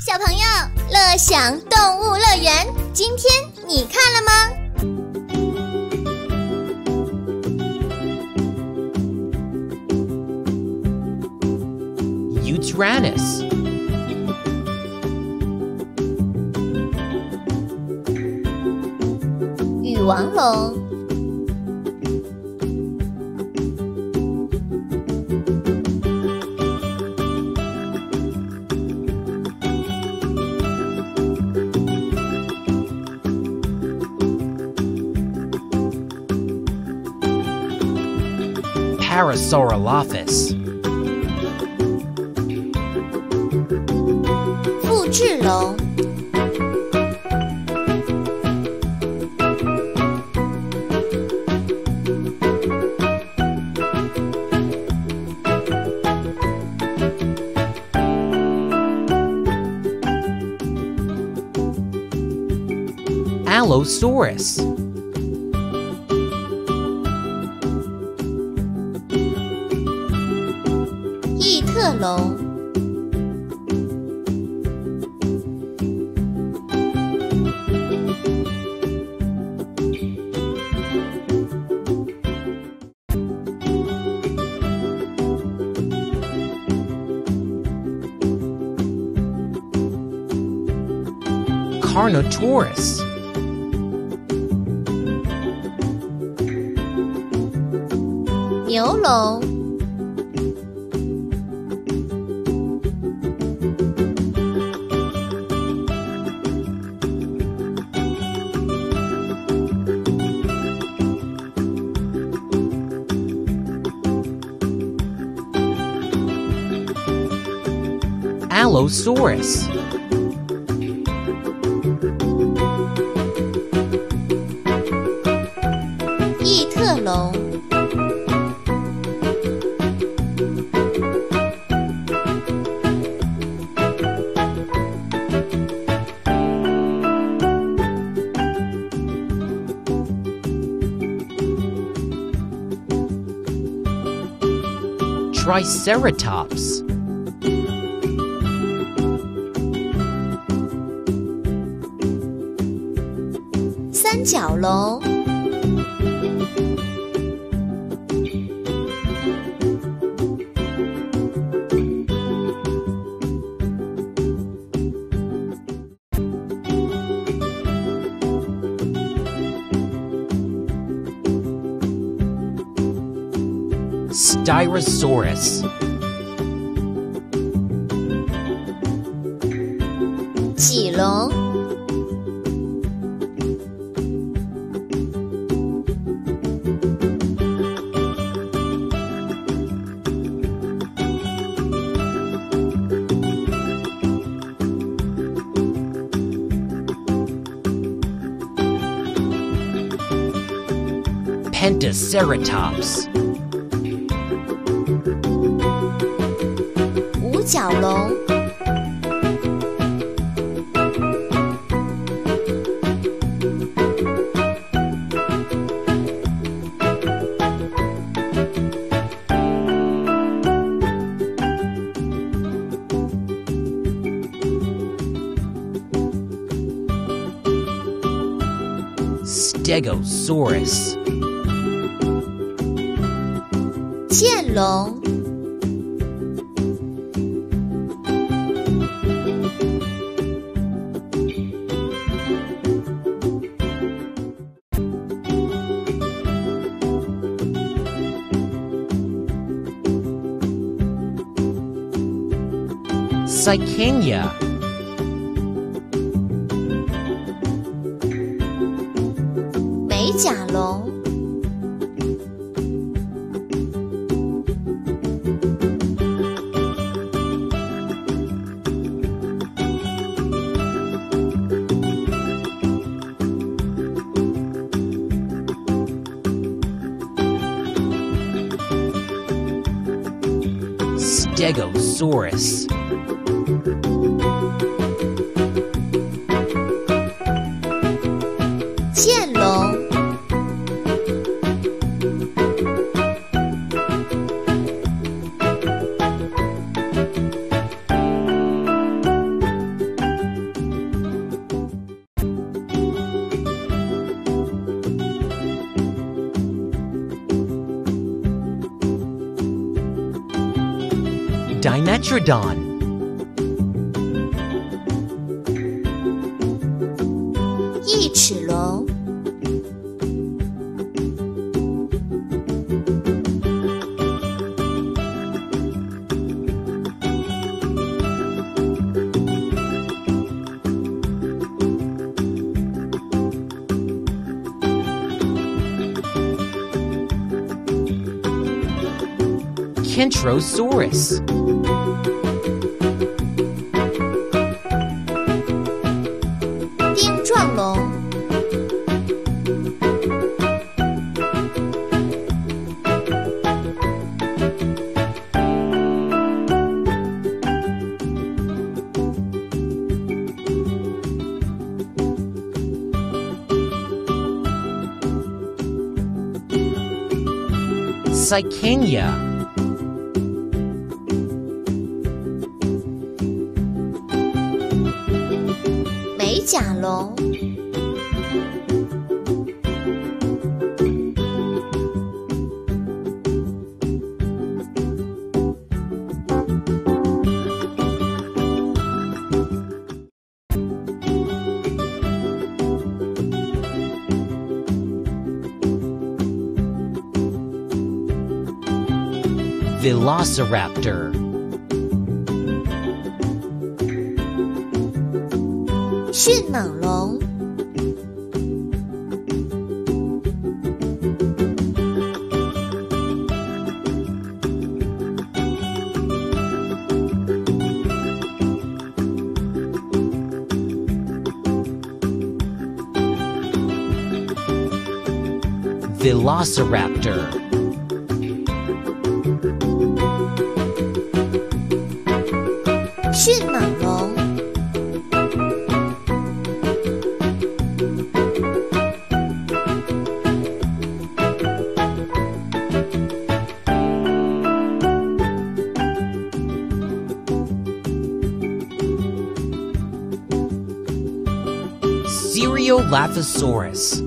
小朋友，乐享动物乐园，今天你看了吗？Utranus，羽王龙。Parasaurolophus，复制龙，Allosaurus。 特龙，Carnotaurus。牛 Allosaurus. Triceratops. 角龙，Styrosaurus。棘 Pentaceratops. 五角龙。Stegosaurus. 剑龙，Cycania。美甲龙。Stegosaurus. Dimetrodon. Kentrosaurus. 丁壮龙。Sikenya. 甲龙、Velociraptor. 迅猛龙、 Velociraptor. Dilophosaurus.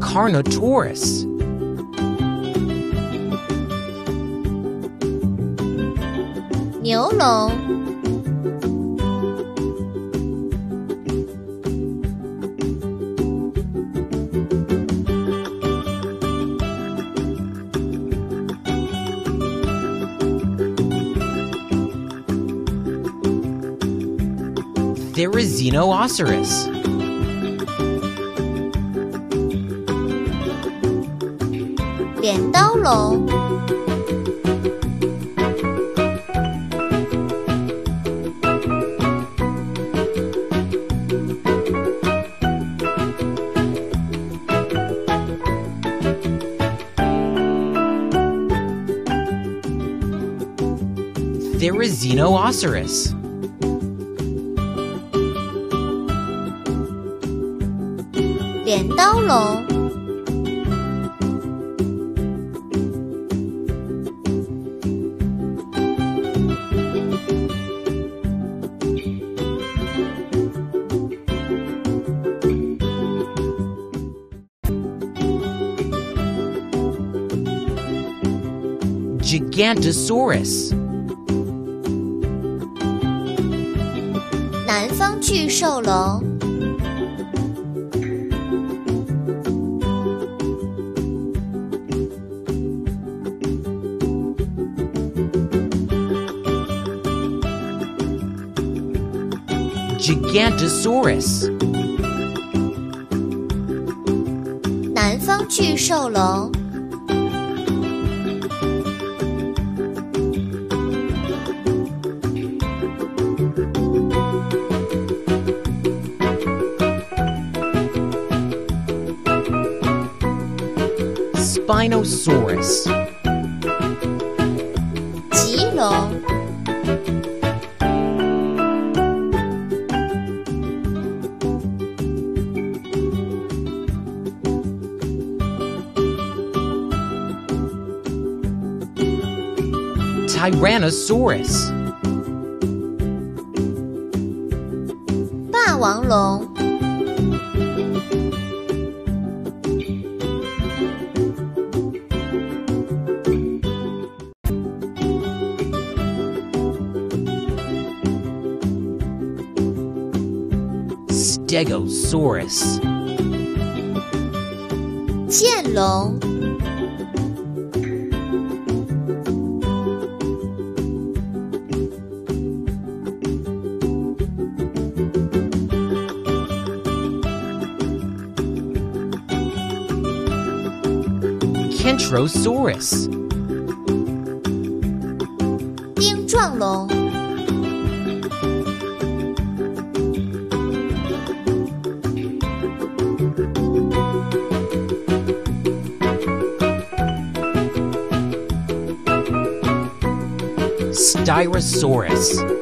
Carnotaurus. 牛笼。There is Xenooceros. Bian Dao Long. there is Xenocerus. Gigantosaurus. 南方巨兽龙、Gigantosaurus. 南方巨兽龙、Spinosaurus. 棘龙。Tyrannosaurus，霸王龙。Stegosaurus. 剑龙、 Kentrosaurus. 丁状龙、 Styracosaurus.